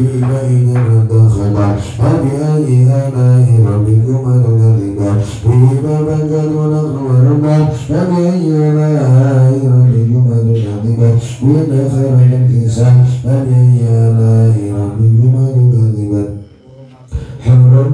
إذا دخلت فبأي آلاء ربكما تكذبان فيما بكت ونخل وربان فبأي آلاء ربكما تكذبان وإن خرج الإنسان فبأي آلاء ربكما تكذبان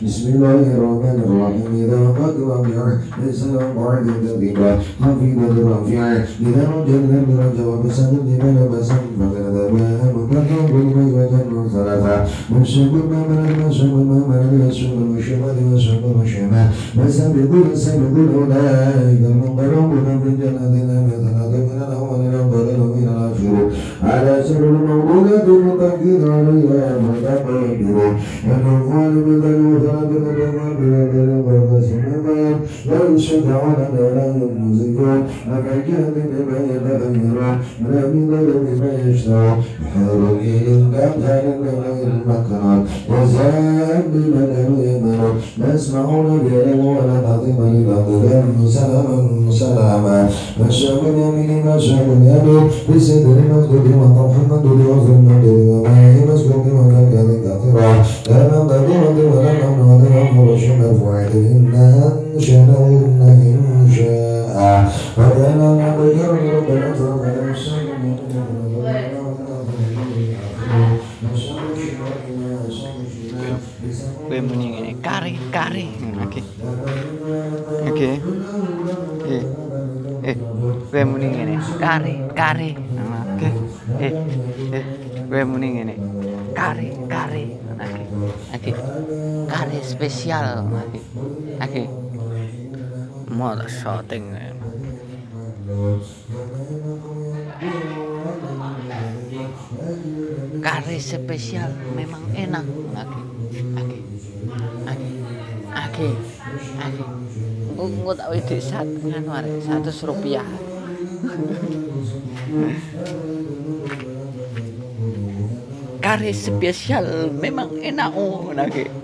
بسم الله الرحمن الرحيم. إذا وقد وقع ليس بعد كذبا خفيضة رافعة إذا وجدنا الدرج وبسد الجبال بسا فكذبا مكرم بالميوة ثلاثة. والشمس ما مرد والشمس ما مرد والشمس والشمال والشمس والشمال فسبقوا السبقوا أولئك المقربون في جنة مثل من الأول وزاد بمن لم يمنون يسمعون ولا تعظيم للأقدام سلاما سلاما فالشام اليمين فالشام اليمين بسدر مسجد وطرح ممدود وزر ممدود وماء مسكوب وكالكاد كثيرا لا مقدمة ولا ممنوع فرش مرفوعة إنا أنشأناهن إن شاء وكان ربك ربنا فربنا Gue mending ini kari kari. Oke. Oke. Eh. Eh. Gue mending ini kari kari. Oke. Eh. Eh. Gue mending ini kari kari. Oke. Oke. Kari spesial. Oke. Oke. Mau shooting. Kari spesial memang enak. Oke. Oke. Oke. Oke. Engko tak wedhi sat nganu arek 100 rupiah. Kari spesial memang enak oh, oke.